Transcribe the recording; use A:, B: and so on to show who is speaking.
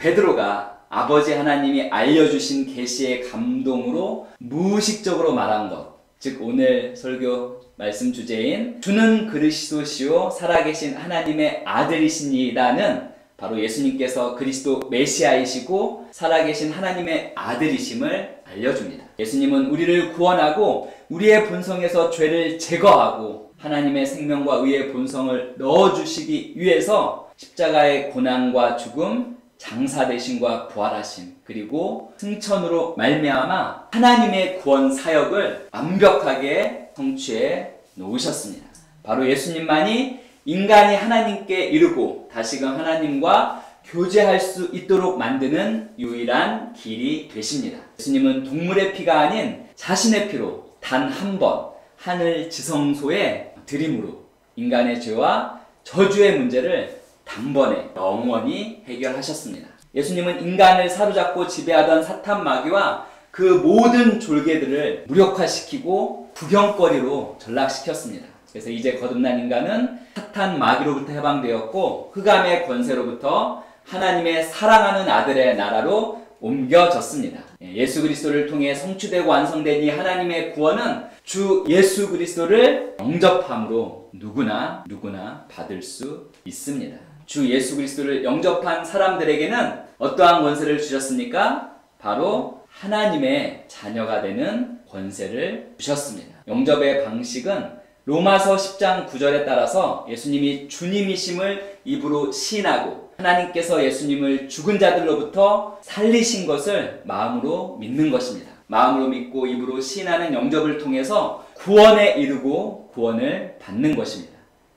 A: 베드로가 아버지 하나님이 알려주신 계시의 감동으로 무의식적으로 말한 것, 즉 오늘 설교 말씀 주제인 주는 그리스도시요 살아계신 하나님의 아들이시니라는 바로 예수님께서 그리스도 메시아이시고 살아계신 하나님의 아들이심을 알려줍니다. 예수님은 우리를 구원하고 우리의 본성에서 죄를 제거하고 하나님의 생명과 의의 본성을 넣어주시기 위해서 십자가의 고난과 죽음, 장사되심과 부활하심 그리고 승천으로 말미암아 하나님의 구원 사역을 완벽하게 성취해 놓으셨습니다. 바로 예수님만이 인간이 하나님께 이르고 다시금 하나님과 교제할 수 있도록 만드는 유일한 길이 되십니다. 예수님은 동물의 피가 아닌 자신의 피로 단 한 번 하늘 지성소에 드림으로 인간의 죄와 저주의 문제를 단번에 영원히 해결하셨습니다. 예수님은 인간을 사로잡고 지배하던 사탄 마귀와 그 모든 졸개들을 무력화시키고 구경거리로 전락시켰습니다. 그래서 이제 거듭난 인간은 사탄 마귀로부터 해방되었고 흑암의 권세로부터 하나님의 사랑하는 아들의 나라로 옮겨졌습니다. 예수 그리스도를 통해 성취되고 완성된 이 하나님의 구원은 주 예수 그리스도를 영접함으로 누구나 누구나 받을 수 있습니다. 주 예수 그리스도를 영접한 사람들에게는 어떠한 권세를 주셨습니까? 바로 하나님의 자녀가 되는 권세를 주셨습니다. 영접의 방식은 로마서 10장 9절에 따라서 예수님이 주님이심을 입으로 시인하고 하나님께서 예수님을 죽은 자들로부터 살리신 것을 마음으로 믿는 것입니다. 마음으로 믿고 입으로 시인하는 영접을 통해서 구원에 이르고 구원을 받는 것입니다.